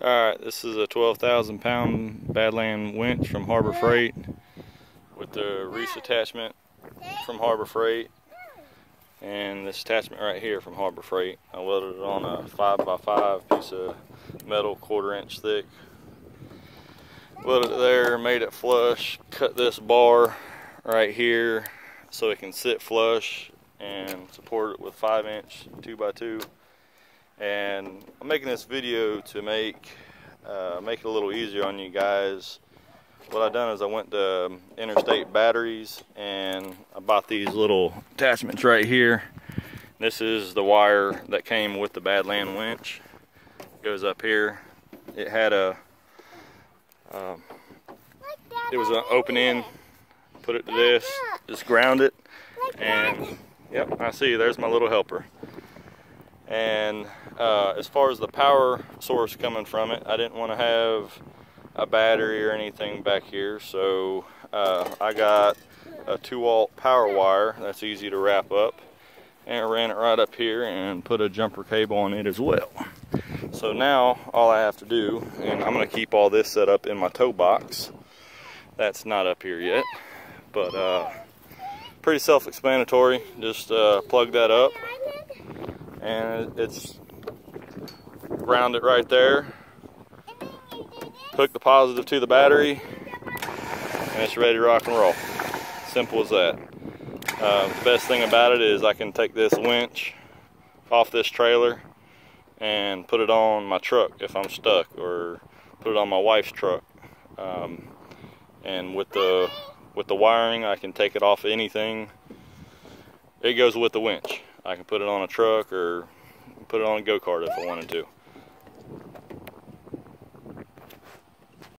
Alright, this is a 12,000 pound Badland winch from Harbor Freight with the Reese attachment from Harbor Freight and this attachment right here from Harbor Freight. I welded it on a 5x5 piece of metal quarter inch thick. Welded it there, made it flush, cut this bar right here so it can sit flush and support it with 5 inch 2x2 and I'm making this video to make uh, make it a little easier on you guys. What I've done is I went to Interstate Batteries and I bought these little attachments right here. This is the wire that came with the Badland winch. It goes up here. It had a um, it was an open end. Put it to this. Just ground it. And yep I see. There's my little helper and uh, as far as the power source coming from it, I didn't want to have a battery or anything back here, so uh, I got a 2 volt power wire that's easy to wrap up and I ran it right up here and put a jumper cable on it as well. So now all I have to do, and I'm going to keep all this set up in my tow box. That's not up here yet, but uh, pretty self-explanatory. Just uh, plug that up and it's ground it right there. Hook the positive to the battery. And it's ready to rock and roll. Simple as that. Uh, the best thing about it is I can take this winch off this trailer and put it on my truck if I'm stuck or put it on my wife's truck. Um, and with the with the wiring I can take it off anything. It goes with the winch I can put it on a truck or put it on a go-kart if I wanted to.